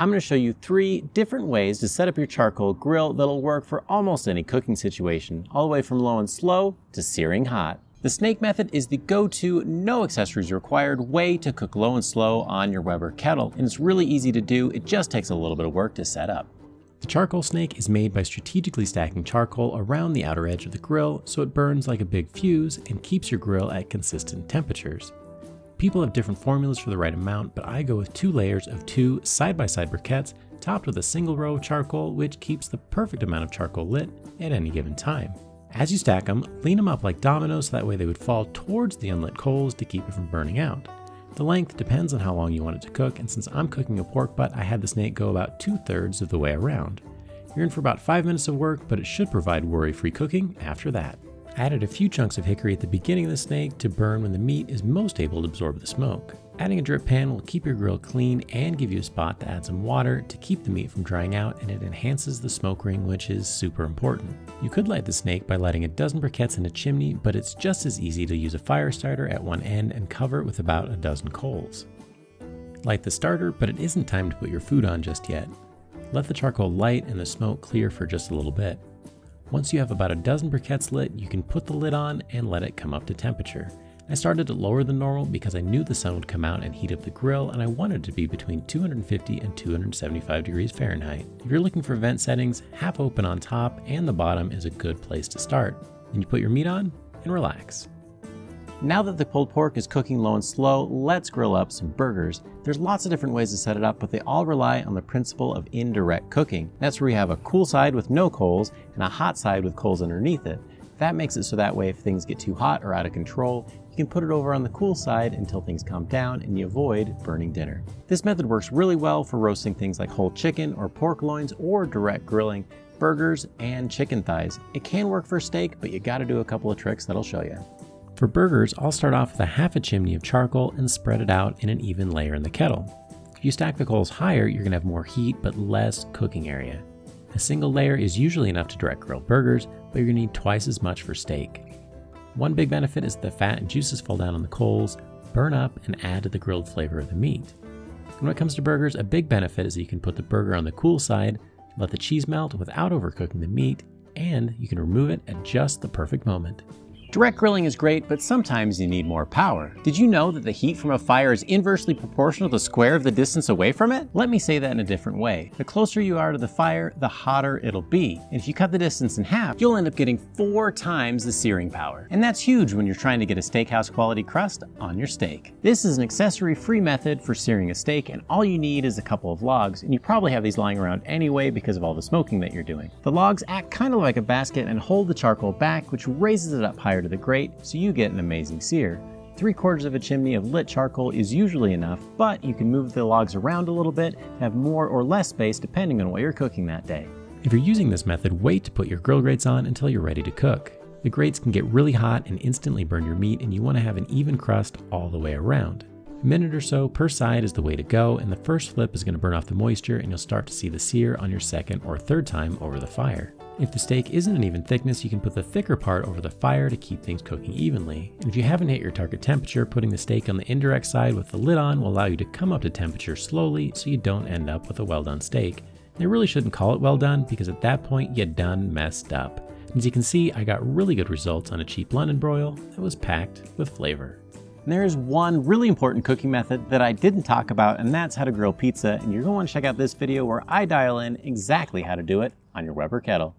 I'm going to show you three different ways to set up your charcoal grill that'll work for almost any cooking situation, all the way from low and slow to searing hot. The snake method is the go-to, no accessories required way to cook low and slow on your Weber kettle, and it's really easy to do, it just takes a little bit of work to set up. The charcoal snake is made by strategically stacking charcoal around the outer edge of the grill so it burns like a big fuse and keeps your grill at consistent temperatures. People have different formulas for the right amount, but I go with two layers of two side-by-side briquettes topped with a single row of charcoal which keeps the perfect amount of charcoal lit at any given time. As you stack them, lean them up like dominoes so that way they would fall towards the unlit coals to keep it from burning out. The length depends on how long you want it to cook, and since I'm cooking a pork butt, I had the snake go about two thirds of the way around. You're in for about 5 minutes of work, but it should provide worry free cooking after that. Added a few chunks of hickory at the beginning of the snake to burn when the meat is most able to absorb the smoke. Adding a drip pan will keep your grill clean and give you a spot to add some water to keep the meat from drying out and it enhances the smoke ring which is super important. You could light the snake by lighting a dozen briquettes in a chimney but it's just as easy to use a fire starter at one end and cover it with about a dozen coals. Light the starter but it isn't time to put your food on just yet. Let the charcoal light and the smoke clear for just a little bit. Once you have about a dozen briquettes lit, you can put the lid on and let it come up to temperature. I started it lower than normal because I knew the sun would come out and heat up the grill and I wanted it to be between 250 and 275 degrees Fahrenheit. If you're looking for vent settings, half open on top and the bottom is a good place to start. Then you put your meat on and relax. Now that the pulled pork is cooking low and slow, let's grill up some burgers. There's lots of different ways to set it up, but they all rely on the principle of indirect cooking. That's where you have a cool side with no coals and a hot side with coals underneath it. That makes it so that way if things get too hot or out of control, you can put it over on the cool side until things calm down and you avoid burning dinner. This method works really well for roasting things like whole chicken or pork loins or direct grilling, burgers, and chicken thighs. It can work for steak, but you gotta do a couple of tricks that I'll show you. For burgers, I'll start off with a half a chimney of charcoal and spread it out in an even layer in the kettle. If you stack the coals higher, you're going to have more heat but less cooking area. A single layer is usually enough to direct grill burgers, but you're going to need twice as much for steak. One big benefit is the fat and juices fall down on the coals, burn up, and add to the grilled flavor of the meat. And when it comes to burgers, a big benefit is that you can put the burger on the cool side, let the cheese melt without overcooking the meat, and you can remove it at just the perfect moment. Direct grilling is great, but sometimes you need more power. Did you know that the heat from a fire is inversely proportional to the square of the distance away from it? Let me say that in a different way. The closer you are to the fire, the hotter it'll be. And if you cut the distance in half, you'll end up getting four times the searing power. And that's huge when you're trying to get a steakhouse quality crust on your steak. This is an accessory free method for searing a steak, and all you need is a couple of logs, and you probably have these lying around anyway because of all the smoking that you're doing. The logs act kind of like a basket and hold the charcoal back, which raises it up higher to the grate, so you get an amazing sear. Three quarters of a chimney of lit charcoal is usually enough, but you can move the logs around a little bit have more or less space depending on what you're cooking that day. If you're using this method, wait to put your grill grates on until you're ready to cook. The grates can get really hot and instantly burn your meat, and you want to have an even crust all the way around. Minute or so per side is the way to go, and the first flip is going to burn off the moisture, and you'll start to see the sear on your second or third time over the fire. If the steak isn't an even thickness, you can put the thicker part over the fire to keep things cooking evenly. And if you haven't hit your target temperature, putting the steak on the indirect side with the lid on will allow you to come up to temperature slowly so you don't end up with a well done steak. They really shouldn't call it well done because at that point you done messed up. As you can see, I got really good results on a cheap London broil that was packed with flavor. And there is one really important cooking method that I didn't talk about, and that's how to grill pizza. And you're going to want to check out this video where I dial in exactly how to do it on your Weber kettle.